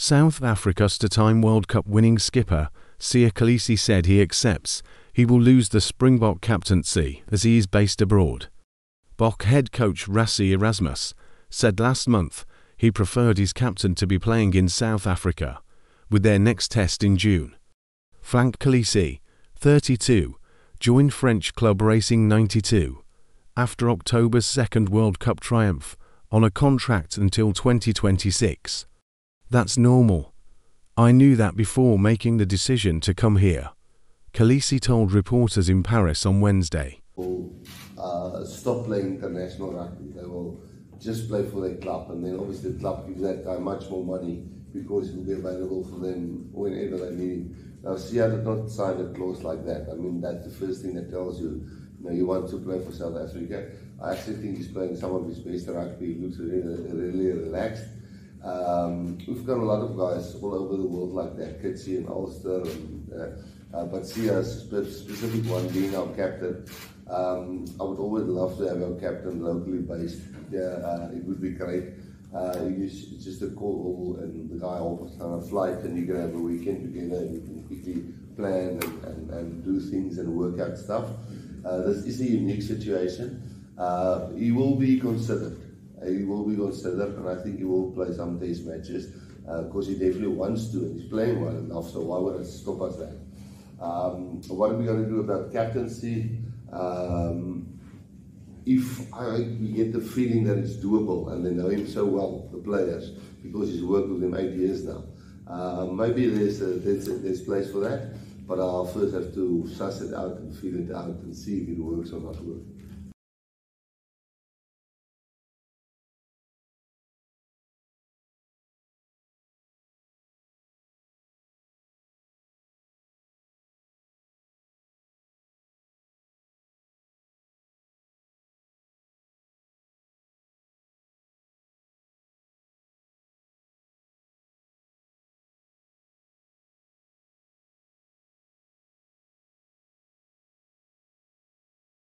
South Africa's two-time World Cup winning skipper, Siya Kolisi said he accepts he will lose the Springbok captaincy as he is based abroad. Bok head coach Rassie Erasmus said last month he preferred his captain to be playing in South Africa, with their next test in June. Flanker Kolisi, 32, joined French club Racing 92 after October's second World Cup triumph on a contract until 2026. That's normal. I knew that before making the decision to come here. Kolisi told reporters in Paris on Wednesday. Will uh, stop playing international rugby. They will just play for their club, and then obviously the club gives that guy much more money because it will be available for them whenever they need him. Now, Siya did not sign a clause like that. I mean, that's the first thing that tells you, you know, you want to play for South Africa. I actually think he's playing some of his best rugby. He looks really, really relaxed. We've got a lot of guys all over the world like that, Kitsy and Ulster, and, uh, uh, but is a specific one being our captain. Um, I would always love to have our captain locally based. Yeah, uh, it would be great. Uh, just a call and the guy offers on a flight and you can have a weekend together and you can quickly plan and, and, and do things and work out stuff. Uh, this is a unique situation. Uh, he will be considered. He will be considered, and I think he will play some test matches because uh, he definitely wants to, and he's playing well enough. So why would it stop us then? Um, what are we going to do about captaincy? Um, if I, we get the feeling that it's doable, and they know him so well, the players, because he's worked with them eight years now, uh, maybe there's, a, there's, a, there's place for that. But I'll first have to suss it out and feel it out and see if it works or not works.